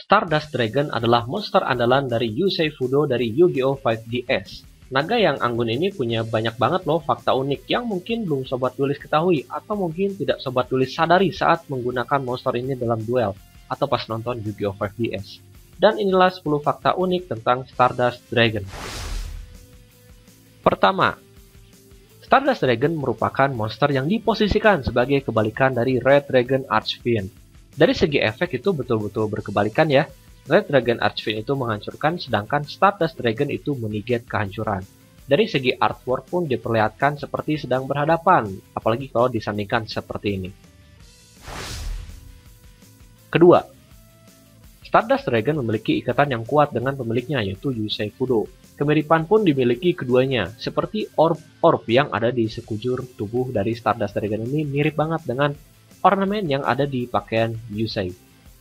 Stardust Dragon adalah monster andalan dari Yusei Fudo dari Yu-Gi-Oh! 5DS. Naga yang anggun ini punya banyak banget loh fakta unik yang mungkin belum Sobat Duelis ketahui atau mungkin tidak Sobat Duelis sadari saat menggunakan monster ini dalam duel atau pas nonton Yu-Gi-Oh! 5DS. Dan inilah 10 fakta unik tentang Stardust Dragon. Pertama, Stardust Dragon merupakan monster yang diposisikan sebagai kebalikan dari Red Dragon Archfiend. Dari segi efek itu betul-betul berkebalikan ya. Red Dragon Archfiend itu menghancurkan, sedangkan Stardust Dragon itu meniget kehancuran. Dari segi artwork pun diperlihatkan seperti sedang berhadapan, apalagi kalau disandingkan seperti ini. Kedua, Stardust Dragon memiliki ikatan yang kuat dengan pemiliknya yaitu Yusei Fudo. Kemiripan pun dimiliki keduanya, seperti orb-orb yang ada di sekujur tubuh dari Stardust Dragon ini mirip banget dengan ornamen yang ada di pakaian Yusei.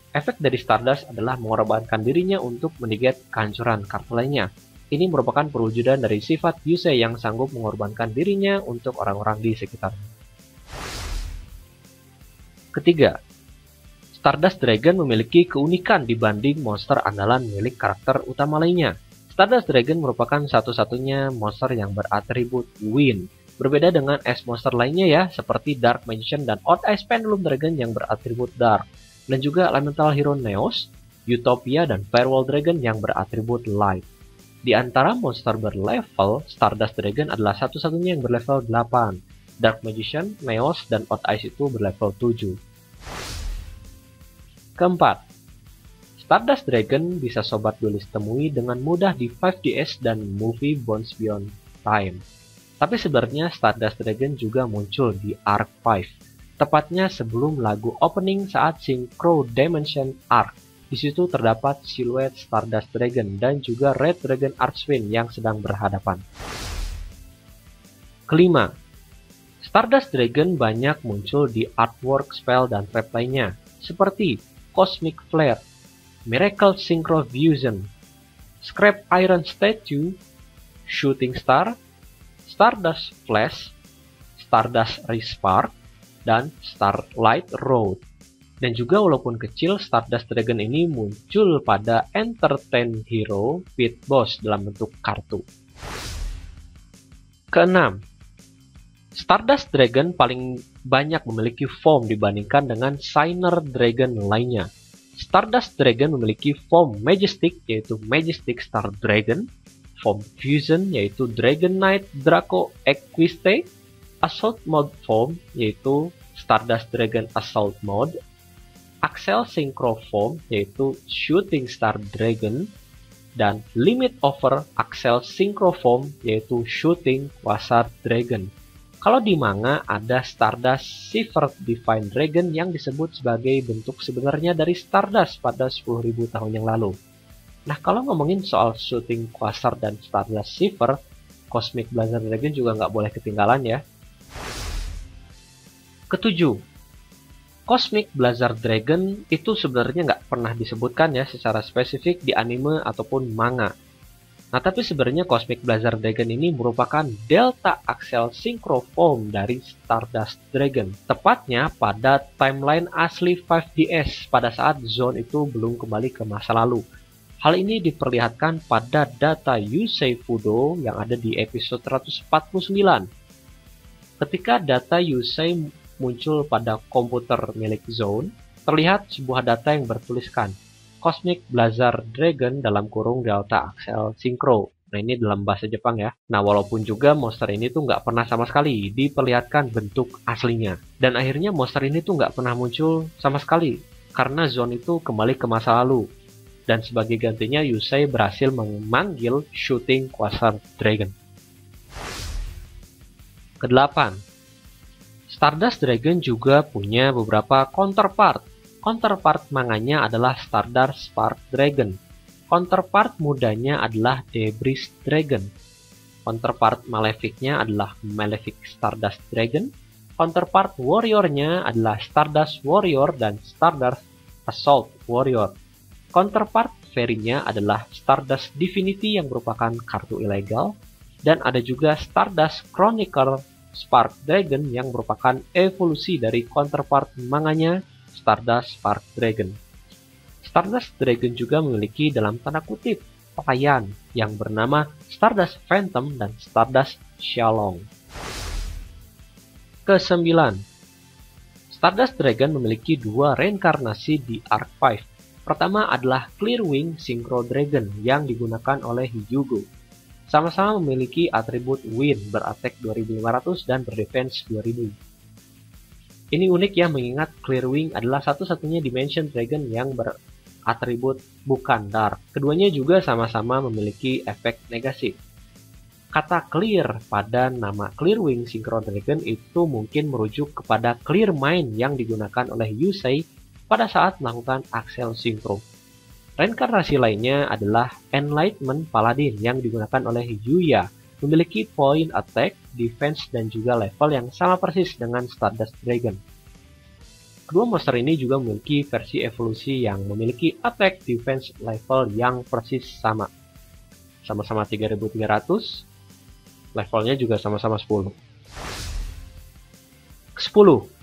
Efek dari Stardust adalah mengorbankan dirinya untuk meniget kehancuran kartu lainnya. Ini merupakan perwujudan dari sifat Yusei yang sanggup mengorbankan dirinya untuk orang-orang di sekitar. Ketiga, Stardust Dragon memiliki keunikan dibanding monster andalan milik karakter utama lainnya. Stardust Dragon merupakan satu-satunya monster yang beratribut Wind, Berbeda dengan es monster lainnya ya, seperti Dark Magician dan Odd Ice Pendulum Dragon yang beratribut Dark, dan juga Elemental Hero Neos, Utopia, dan Firewall Dragon yang beratribut Light. Di antara monster berlevel, Stardust Dragon adalah satu-satunya yang berlevel 8. Dark Magician, Neos, dan Odd Ice itu berlevel 7. Keempat, Stardust Dragon bisa sobat duelis temui dengan mudah di 5DS dan movie Bones Beyond Time. Tapi sebenarnya Stardust Dragon juga muncul di Arc 5, tepatnya sebelum lagu opening saat Synchro Dimension Arc. Di situ terdapat siluet Stardust Dragon dan juga Red Dragon Archfiend yang sedang berhadapan. Kelima, Stardust Dragon banyak muncul di artwork spell dan trap lainnya, seperti Cosmic Flare, Miracle Synchro Fusion, Scrap Iron Statue, Shooting Star, Stardust Flash, Stardust Respark, dan Starlight Road. Dan juga walaupun kecil, Stardust Dragon ini muncul pada Entertain Hero Pit Boss dalam bentuk kartu. Keenam, Stardust Dragon paling banyak memiliki form dibandingkan dengan Shiner Dragon lainnya. Stardust Dragon memiliki form Majestic yaitu Majestic Star Dragon, form fusion yaitu Dragon Knight Draco Equiste, Assault Mode form yaitu Stardust Dragon Assault Mode, Axel Synchro form yaitu Shooting Star Dragon, dan Limit Over Axel Synchro form yaitu Shooting Quasar Dragon. Kalau di manga ada Stardust Silver Divine Dragon yang disebut sebagai bentuk sebenarnya dari Stardust pada 10.000 tahun yang lalu. Nah, kalau ngomongin soal shooting Quasar dan Stardust Shiver, Cosmic Blazer Dragon juga nggak boleh ketinggalan ya. Ketujuh, Cosmic Blazer Dragon itu sebenarnya nggak pernah disebutkan ya secara spesifik di anime ataupun manga. Nah tapi sebenarnya Cosmic Blazer Dragon ini merupakan Delta Axel Synchro Form dari Stardust Dragon. Tepatnya pada timeline asli 5DS pada saat Zone itu belum kembali ke masa lalu. Hal ini diperlihatkan pada data Yusei Fudo yang ada di episode 149. Ketika data Yusei muncul pada komputer milik Zone, terlihat sebuah data yang bertuliskan Cosmic Blazer Dragon dalam kurung Delta Axel Synchro. Nah ini dalam bahasa Jepang ya. Nah walaupun juga monster ini tuh nggak pernah sama sekali diperlihatkan bentuk aslinya. Dan akhirnya monster ini tuh nggak pernah muncul sama sekali. Karena Zone itu kembali ke masa lalu dan sebagai gantinya Yusei berhasil memanggil Shooting Quasar Dragon. Kedelapan, Stardust Dragon juga punya beberapa counterpart. Counterpart manganya adalah Stardust Spark Dragon. Counterpart mudanya adalah Debris Dragon. Counterpart maleficnya adalah Malefic Stardust Dragon. Counterpart warriornya adalah Stardust Warrior dan Stardust Assault Warrior. Counterpart varinya adalah Stardust Divinity yang merupakan kartu ilegal, dan ada juga Stardust Chronicle Spark Dragon yang merupakan evolusi dari counterpart manganya Stardust Spark Dragon. Stardust Dragon juga memiliki dalam tanda kutip pelayan yang bernama Stardust Phantom dan Stardust Shalong. Kesembilan, Stardust Dragon memiliki dua reinkarnasi di Arc 5. Pertama adalah Clearwing Synchro Dragon yang digunakan oleh Hyugo. Sama-sama memiliki atribut Wind berattack 2500 dan berdefense 2000. Ini unik ya mengingat Clearwing adalah satu-satunya Dimension Dragon yang ber atribut bukan dark. Keduanya juga sama-sama memiliki efek negatif. Kata clear pada nama Clearwing Synchro Dragon itu mungkin merujuk kepada clear mind yang digunakan oleh Yusei pada saat melakukan Axel Synchro. Reinkarnasi lainnya adalah Enlightenment Paladin yang digunakan oleh Yuya, memiliki point attack, defense, dan juga level yang sama persis dengan Stardust Dragon. Kedua monster ini juga memiliki versi evolusi yang memiliki attack defense level yang persis sama. Sama-sama 3300, levelnya juga sama-sama 10. 10.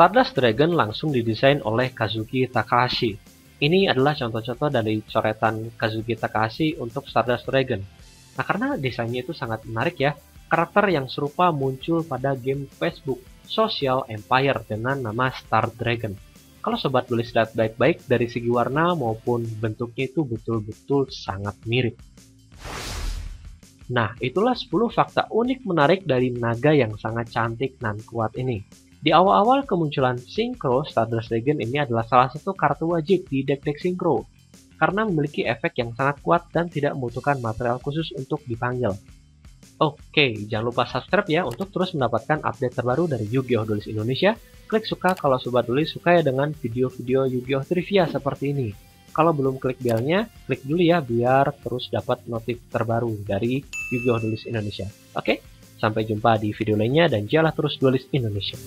Stardust Dragon langsung didesain oleh Kazuki Takahashi. Ini adalah contoh-contoh dari coretan Kazuki Takahashi untuk Stardust Dragon. Nah, karena desainnya itu sangat menarik ya, karakter yang serupa muncul pada game Facebook Social Empire dengan nama Star Dragon. Kalau sobat tulis lihat baik-baik dari segi warna maupun bentuknya itu betul-betul sangat mirip. Nah, itulah 10 fakta unik menarik dari naga yang sangat cantik dan kuat ini. Di awal-awal kemunculan Synchro, Stardust Dragon ini adalah salah satu kartu wajib di deck-deck Synchro, karena memiliki efek yang sangat kuat dan tidak membutuhkan material khusus untuk dipanggil. Oke, jangan lupa subscribe ya untuk terus mendapatkan update terbaru dari Yu-Gi-Oh! Duelist Indonesia. Klik suka kalau Sobat Dulis suka ya dengan video-video Yu-Gi-Oh! trivia seperti ini. Kalau belum klik belnya, klik dulu ya biar terus dapat notif terbaru dari Yu-Gi-Oh! Duelist Indonesia. Oke, sampai jumpa di video lainnya dan jalan terus Duelist Indonesia.